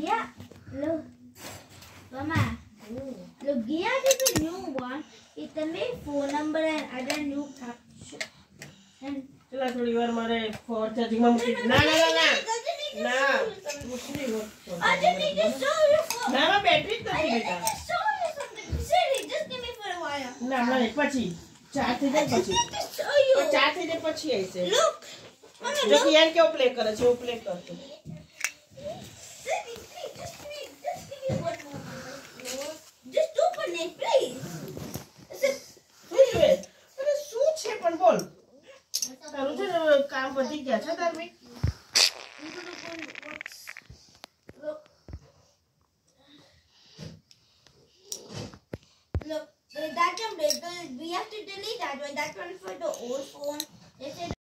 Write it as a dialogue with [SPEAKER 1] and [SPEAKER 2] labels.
[SPEAKER 1] Look. Mama. Look, Giant is a new one. It's a new phone number and other new caption. And
[SPEAKER 2] ચલા થોડી વાર મારે four ચાર્જિંગમાં મૂકી ના ના ના ના ના મૂકી દે
[SPEAKER 1] I just need to show you. For,
[SPEAKER 2] ના માં બેટરી જ
[SPEAKER 1] I
[SPEAKER 2] નથી
[SPEAKER 1] just
[SPEAKER 2] બેટા
[SPEAKER 1] need to show you something. Siri, just give me for a while.
[SPEAKER 2] ના હમણાં નહીં પછી ચાર થઈ
[SPEAKER 1] I
[SPEAKER 2] જાય
[SPEAKER 1] just
[SPEAKER 2] પછી
[SPEAKER 1] need to show you.
[SPEAKER 2] પણ ચાર થઈ જાય પછી આવશે
[SPEAKER 1] Look. Mama,
[SPEAKER 2] જો
[SPEAKER 1] look.
[SPEAKER 2] કિયાન કેવો પ્લે કરે છે એવું પ્લે કરતો Look, that can be, we have to delete that one. That one for the old phone.